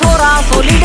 छोरा सोलिड